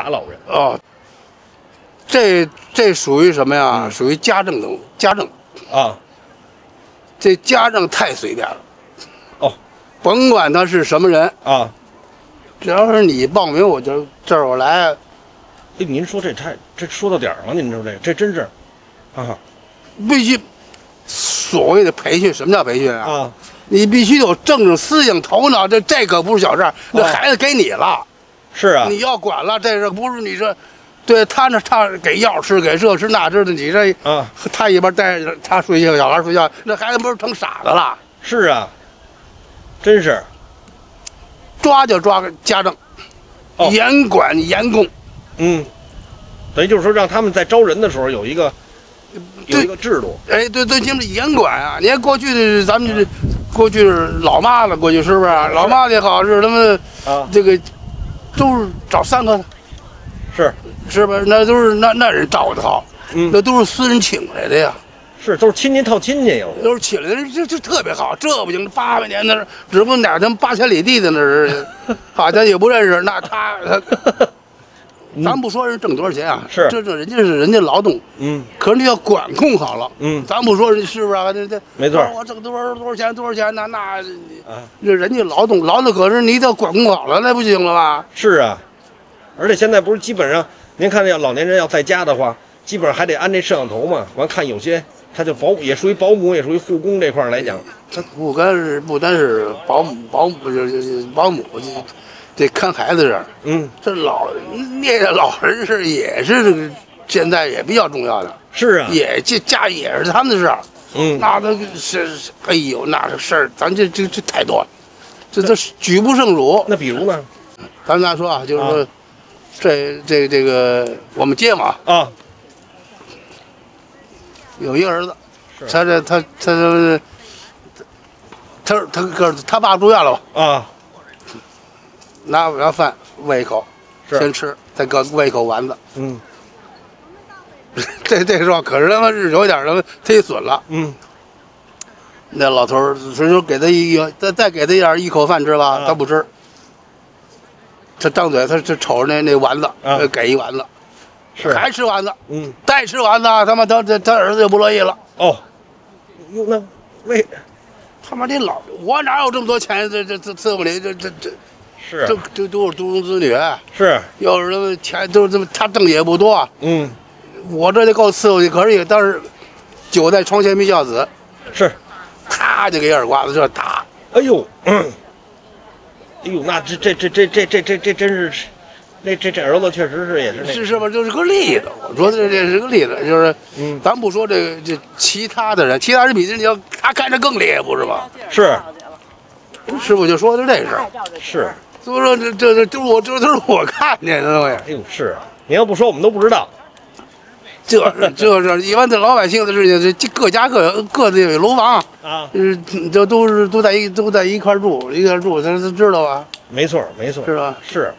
打老人。哦，这这属于什么呀？嗯属于家政等家政，啊，这家政太随便了。哦，甭管他是什么人，啊，只要是你报名，我就这儿我来。哎，您说这太这说到点儿了，您说这这真是，啊必须所谓的培训，什么叫培训啊？啊，你必须有政治思想头脑，这这可不是小事儿。那哦孩子给你了，是啊，你要管了，这是不是你这？对他那他给药吃，给这吃那吃的，你这啊他一边带着他睡觉，小孩睡觉，那孩子不是成傻子了？是啊，真是抓就抓个家政，哦严管严控。嗯，等于就是说让他们在招人的时候有一个有一个制度。哎，对对，你们严管啊！你看过去的咱们这过去是老妈子，过去是不是？老妈子也好，是他们啊，这个都是找三个，是，是吧？那都是那那人照顾的好，嗯，那都是私人请来的呀，是都是亲戚套亲戚有的。都是请来的，这这特别好。这不行，八百年那是，只不过哪他妈八千里地的那人，好像也不认识。那他他，咱不说人挣多少钱啊，是这这人家是人家劳动，嗯可是你要管控好了。嗯，咱不说人是不是啊？这这没错我挣多少多少钱多少钱？那那啊，这人家劳动劳动，可是你得管控好了，那不行了吧？是啊，而且现在不是基本上，您看要老年人要在家的话，基本上还得安这摄像头嘛。完看有些他就保也属于保姆，也属于护工这块来讲，他不单是不单是保姆保姆就是保姆，这这看孩子这儿，嗯，这老那个老人是也是这个现在也比较重要的，是啊，也这家也是他们的事儿。嗯，那都是是哎呦，那个事儿，咱这这这太多了，这都是举不胜数。那比如呢？咱们俩说啊，就是说，啊这这这个我们街坊啊，有一个儿子，他这他他他他他哥他爸住院了吧？啊，拿碗饭喂一口，先吃，再搁喂一口丸子。嗯 这这时候可是他妈是有点他妈忒损了。嗯，那老头儿所以说给他一再再给他一点一口饭吃吧，啊他不吃。他张嘴，他就瞅着那那丸子，给一丸子，是，还吃丸子，嗯再吃丸子，他妈他他他儿子就不乐意了。哦，哟那为他妈这老，我哪有这么多钱？这这这伺候你，这这这是这这都是独生子女，是，要是他们钱都是这么，他挣的也不多，嗯我这就够伺候你。可是也当是久在床前没孝子，是，啪就给耳刮子这打。哎呦，嗯，哎呦，那这这这这这这这这真是，那这这儿子确实是也是那是是吧？就是个例子。我说这这是个例子，就是，嗯咱不说这个这其他的人，其他人比这你要他看着更厉害，不是吗？是师傅就说的这事儿，是，所以说这这这都是我这都是我看见的东西。哎呦是，你要不说我们都不知道，这是这是一般的老百姓的事情，这各家各各自有楼房，啊，嗯，这都是都在一都在一块住，一块住，他他知道吧？没错没错，是吧？是，